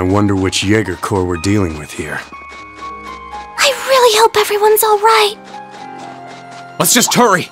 I wonder which Jaeger Corps we're dealing with here. I really hope everyone's alright. Let's just hurry!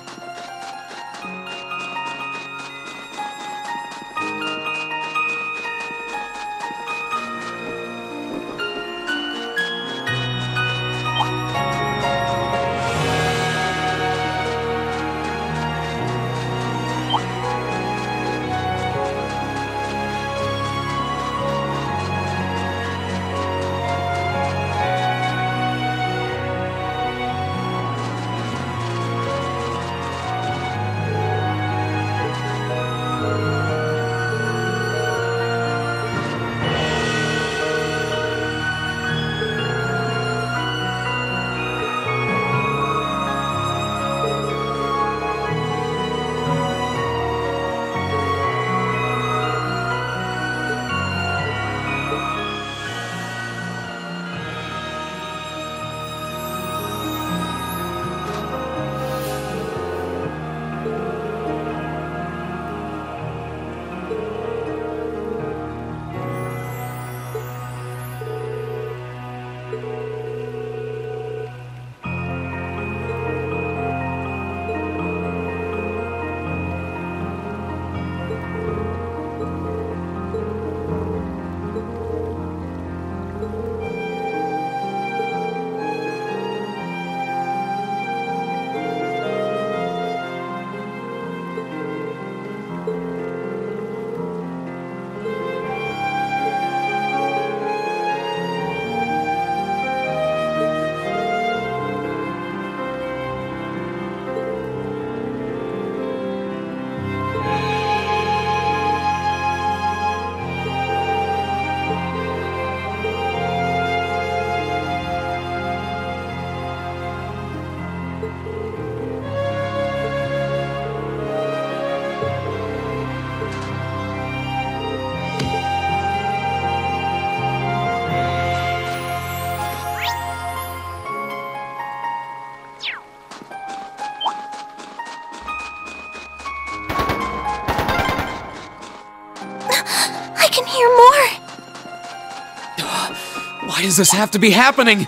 Does this have to be happening?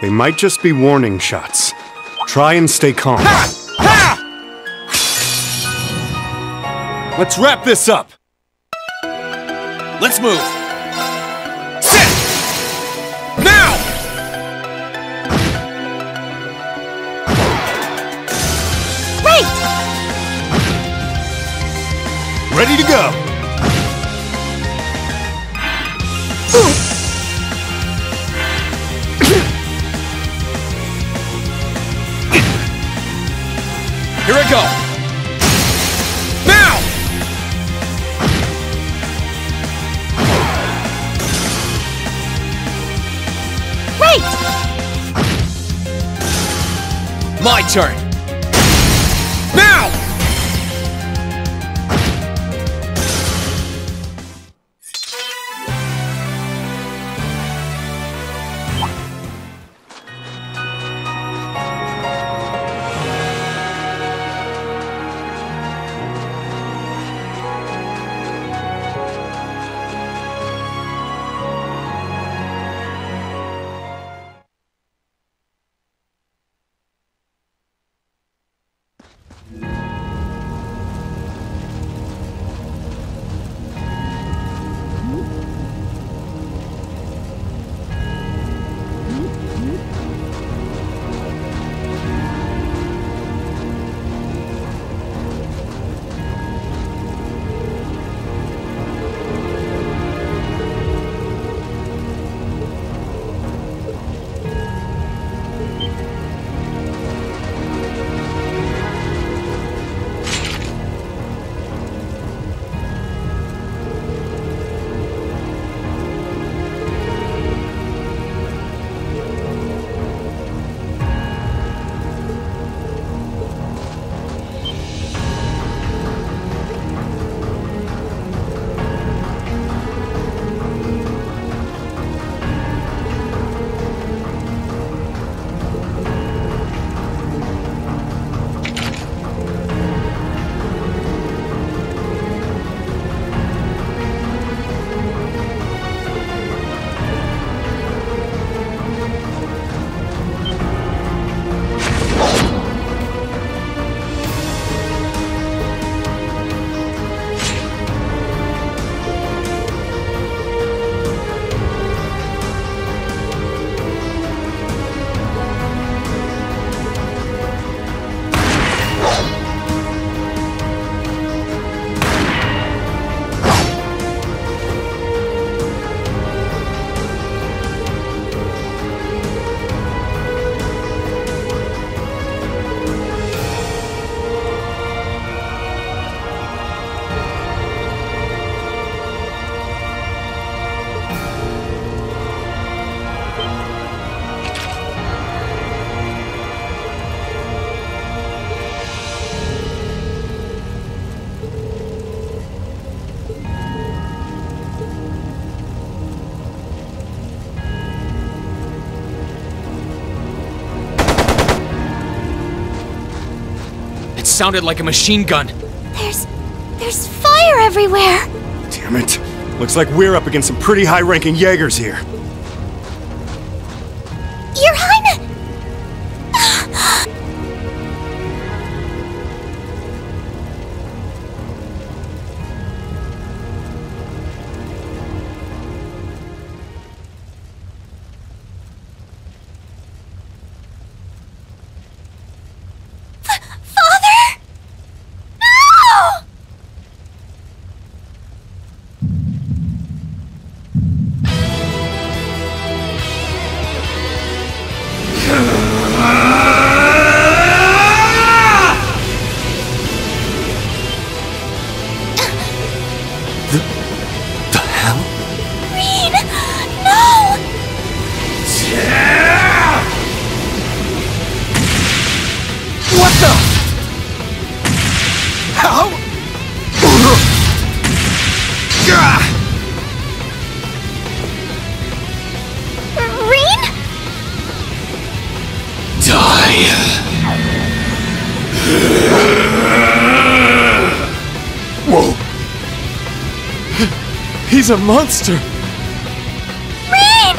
They might just be warning shots. Try and stay calm. Let's wrap this up! Let's move! Sit! Now! Wait! Ready to go! Here I go! Now! Wait! My turn! Sounded like a machine gun. There's. there's fire everywhere! Damn it. Looks like we're up against some pretty high ranking Jaegers here. He's a monster! Rean!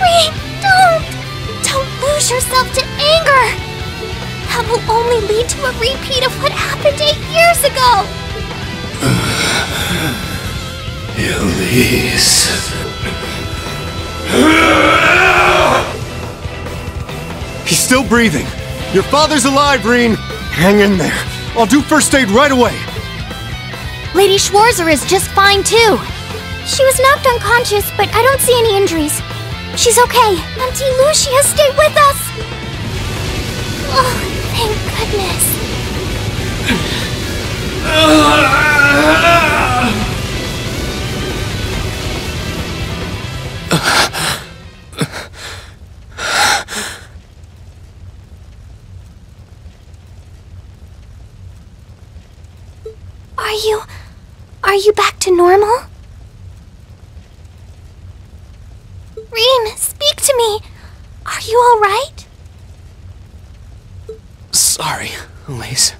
Rean, don't! Don't lose yourself to anger! That will only lead to a repeat of what happened eight years ago! Elise. He's still breathing. Your father's alive, Rean. Hang in there. I'll do first aid right away. Lady Schwarzer is just fine too. She was knocked unconscious, but I don't see any injuries. She's okay. Auntie Lucia, stay with us! Oh, thank goodness. Are you. Are you back to normal? Rean, speak to me. Are you alright? Sorry, Elise.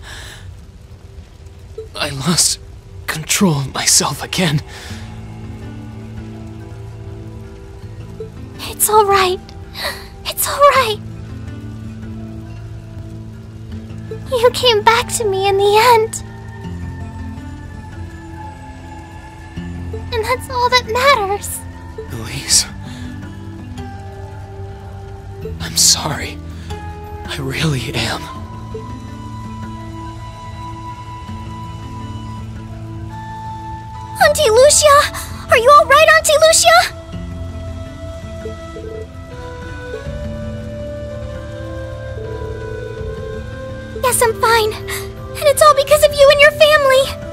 I lost control of myself again. It's alright. It's alright. You came back to me in the end. That's all that matters. Elise. I'm sorry. I really am. Auntie Lucia! Are you alright, Auntie Lucia? Yes, I'm fine. And it's all because of you and your family.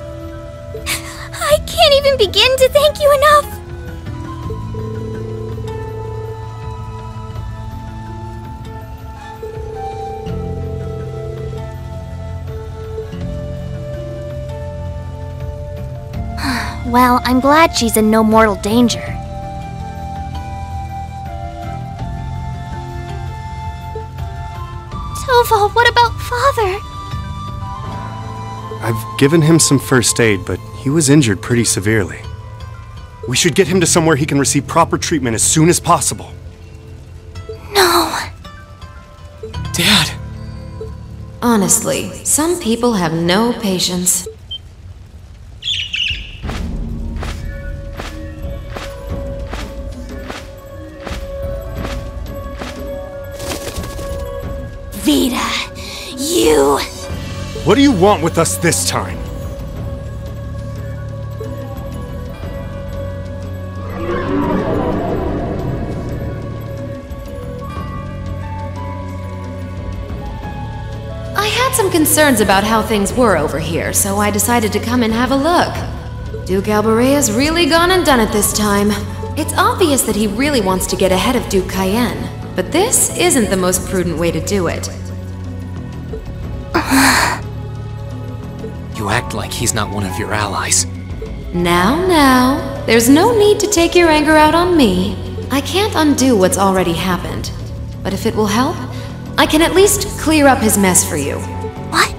I can't even begin to thank you enough. Well, I'm glad she's in no mortal danger. Given him some first aid, but he was injured pretty severely. We should get him to somewhere he can receive proper treatment as soon as possible. No. Dad! Honestly, some people have no patience. Vita, you. What do you want with us this time? I had some concerns about how things were over here, so I decided to come and have a look. Duke Albarea's really gone and done it this time. It's obvious that he really wants to get ahead of Duke Cayenne, but this isn't the most prudent way to do it. He's not one of your allies. Now, now, there's no need to take your anger out on me. I can't undo what's already happened. But if it will help, I can at least clear up his mess for you. What?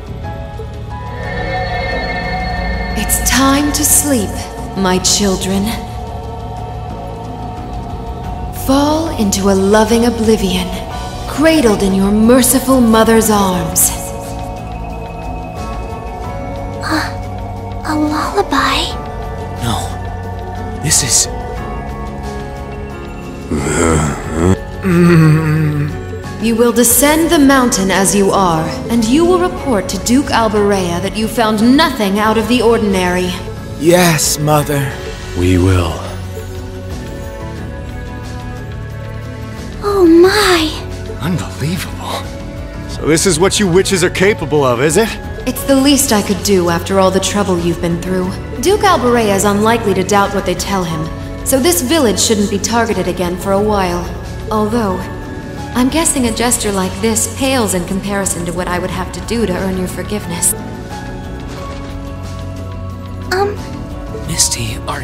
It's time to sleep, my children. Fall into a loving oblivion, cradled in your merciful mother's arms. This. You will descend the mountain as you are, and you will report to Duke Albarea that you found nothing out of the ordinary. Yes, Mother. We will. Oh my. Unbelievable. So this is what you witches are capable of, is it? It's the least I could do after all the trouble you've been through. Duke Albarea is unlikely to doubt what they tell him, so this village shouldn't be targeted again for a while. Although, I'm guessing a gesture like this pales in comparison to what I would have to do to earn your forgiveness. Um, Misty, are.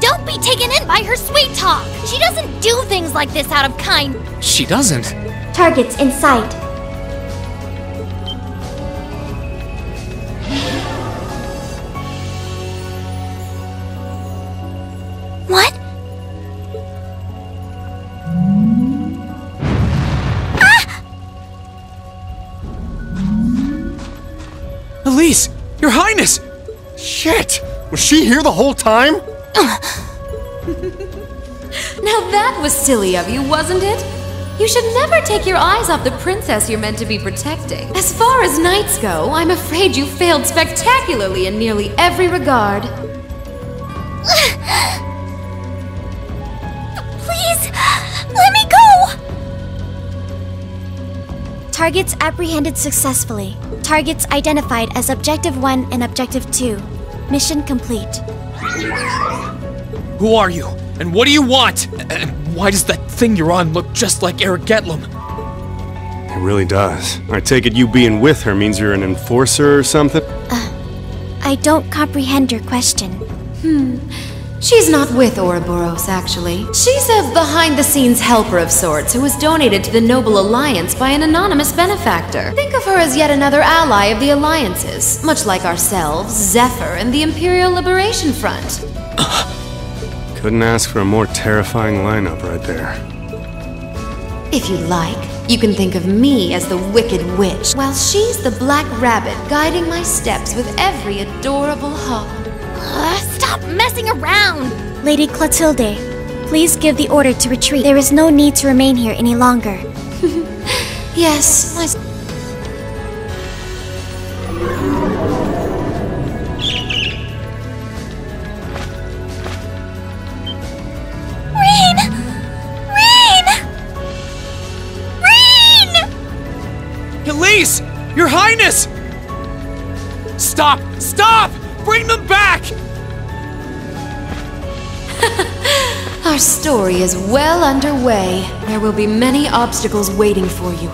don't be taken in by her sweet talk. She doesn't do things like this out of kind. She doesn't. Targets in sight. Your Highness! Shit! Was she here the whole time? Now that was silly of you, wasn't it? You should never take your eyes off the princess you're meant to be protecting. As far as knights go, I'm afraid you failed spectacularly in nearly every regard. Targets apprehended successfully. Targets identified as Objective 1 and Objective 2. Mission complete. Who are you? And what do you want? And why does that thing you're on look just like Eric Getlum? It really does. I take it you being with her means you're an enforcer or something? Uh, I don't comprehend your question. Hmm. She's not with Ouroboros, actually. She's a behind the scenes helper of sorts who was donated to the Noble Alliance by an anonymous benefactor. Think of her as yet another ally of the Alliances, much like ourselves, Zephyr, and the Imperial Liberation Front. Couldn't ask for a more terrifying lineup right there. If you like, you can think of me as the Wicked Witch, while she's the Black Rabbit guiding my steps with every adorable hop. Ugh, stop messing around! Lady Clotilde, please give the order to retreat. There is no need to remain here any longer. Yes, I. s- Rain! Rain! Rain! Elise! Your Highness! Stop! Stop! Bring them back! Our story is well underway. There will be many obstacles waiting for you.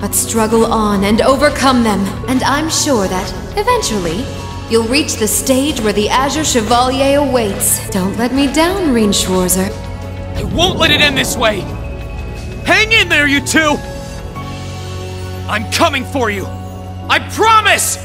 But struggle on and overcome them, and I'm sure that, eventually, you'll reach the stage where the Azure Chevalier awaits. Don't let me down, Rean Schwarzer. I won't let it end this way! Hang in there, you two! I'm coming for you! I promise!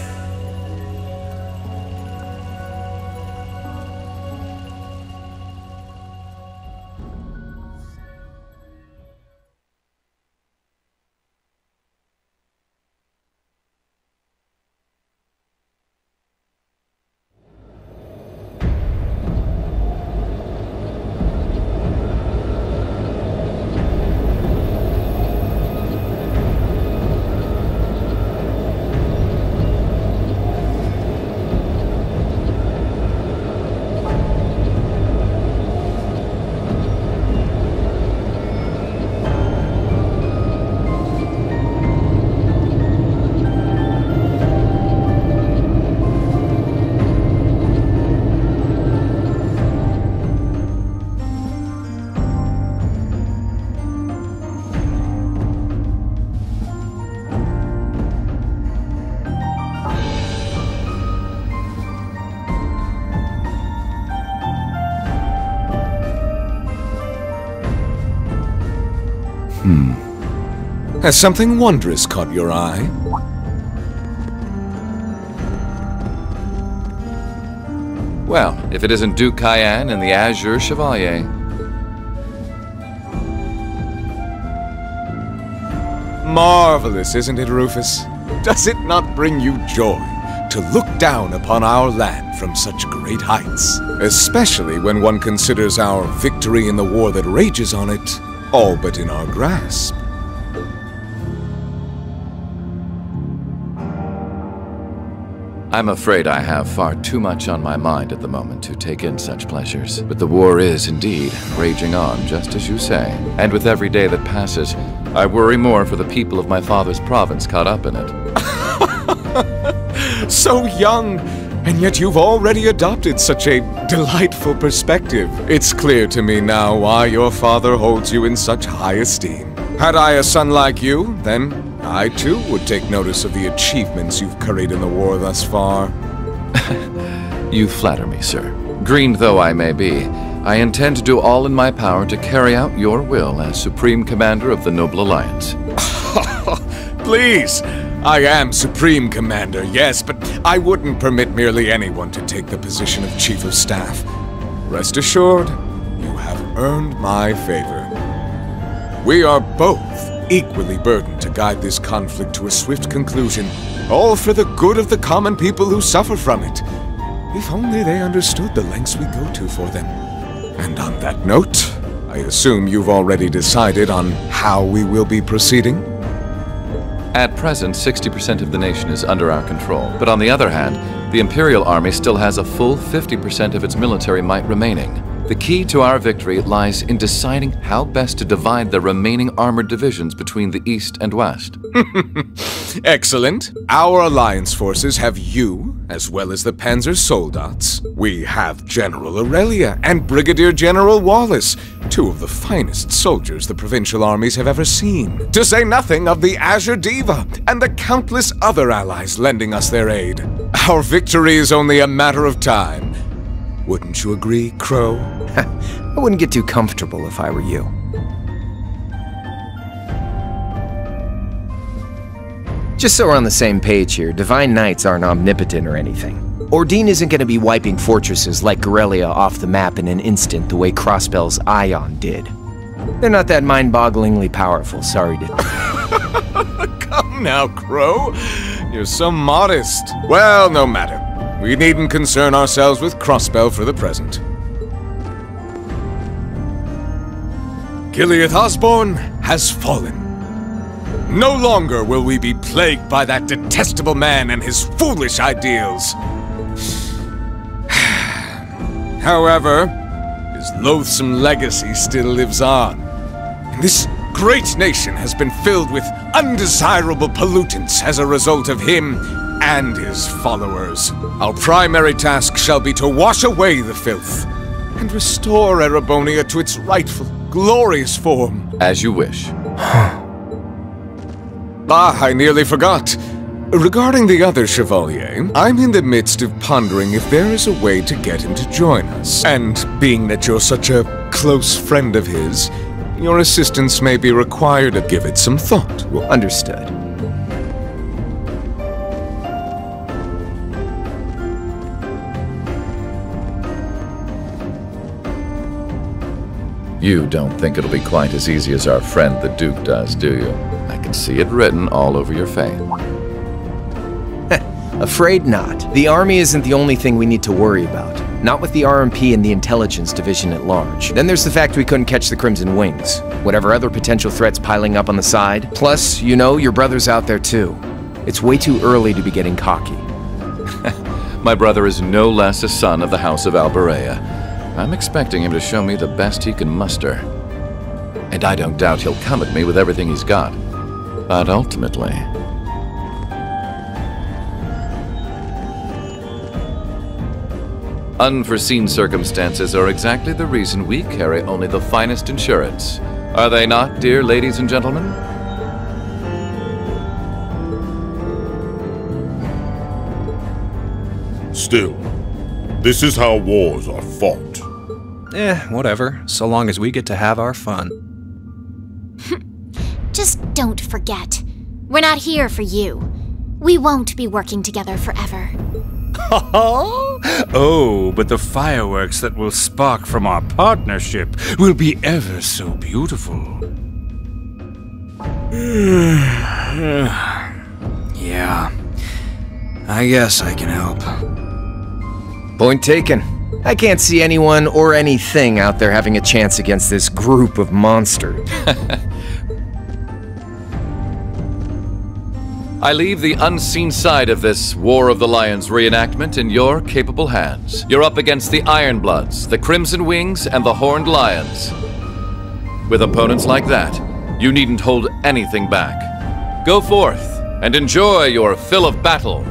Has something wondrous caught your eye? Well, if it isn't Duke Cayenne and the Azure Chevalier. Marvelous, isn't it, Rufus? Does it not bring you joy to look down upon our land from such great heights? Especially when one considers our victory in the war that rages on it all but in our grasp. I'm afraid I have far too much on my mind at the moment to take in such pleasures. But the war is indeed raging on, just as you say. And with every day that passes, I worry more for the people of my father's province caught up in it. so young, and yet you've already adopted such a delightful perspective. It's clear to me now why your father holds you in such high esteem. Had I a son like you, then I too would take notice of the achievements you've carried in the war thus far. you flatter me, sir. Green though I may be, I intend to do all in my power to carry out your will as Supreme Commander of the Noble Alliance. Please! I am Supreme Commander, yes, but I wouldn't permit merely anyone to take the position of Chief of Staff. Rest assured, you have earned my favor. We are both equally burdened to guide this conflict to a swift conclusion, all for the good of the common people who suffer from it. If only they understood the lengths we go to for them. And on that note, I assume you've already decided on how we will be proceeding? At present, 60% of the nation is under our control. But on the other hand, the Imperial Army still has a full 50% of its military might remaining. The key to our victory lies in deciding how best to divide the remaining armored divisions between the East and West. Excellent. Our alliance forces have you, as well as the Panzer Soldats. We have General Aurelia and Brigadier General Wallace, two of the finest soldiers the provincial armies have ever seen. To say nothing of the Azure Diva and the countless other allies lending us their aid. Our victory is only a matter of time. Wouldn't you agree, Crow? I wouldn't get too comfortable if I were you. Just so we're on the same page here, Divine Knights aren't omnipotent or anything. Ordine isn't going to be wiping fortresses like Garrelia off the map in an instant the way Crossbell's Aion did. They're not that mind-bogglingly powerful, sorry to... Come now, Crow. You're so modest. Well, no matter. We needn't concern ourselves with Crossbell for the present. Giliath Osborne has fallen. No longer will we be plagued by that detestable man and his foolish ideals. However, his loathsome legacy still lives on. And this great nation has been filled with undesirable pollutants as a result of him and his followers. Our primary task shall be to wash away the filth and restore Erebonia to its rightful, glorious form. As you wish. ah, I nearly forgot. Regarding the other Chevalier, I'm in the midst of pondering if there is a way to get him to join us. And being that you're such a close friend of his, your assistance may be required to give it some thought. Understood. You don't think it'll be quite as easy as our friend the Duke does, do you? I can see it written all over your face. Afraid not. The army isn't the only thing we need to worry about. Not with the RMP and the intelligence division at large. Then there's the fact we couldn't catch the Crimson Wings. Whatever other potential threats piling up on the side. Plus, you know, your brother's out there too. It's way too early to be getting cocky. My brother is no less a son of the House of Albarea. I'm expecting him to show me the best he can muster. And I don't doubt he'll come at me with everything he's got. But ultimately... Unforeseen circumstances are exactly the reason we carry only the finest insurance. Are they not, dear ladies and gentlemen? Still, this is how wars are fought. Eh, whatever, so long as we get to have our fun. Just don't forget. We're not here for you. We won't be working together forever. oh, but the fireworks that will spark from our partnership will be ever so beautiful. yeah. I guess I can help. Point taken. I can't see anyone or anything out there having a chance against this group of monsters. I leave the unseen side of this War of the Lions reenactment in your capable hands. You're up against the Ironbloods, the Crimson Wings, and the Horned Lions. With opponents like that, you needn't hold anything back. Go forth and enjoy your fill of battle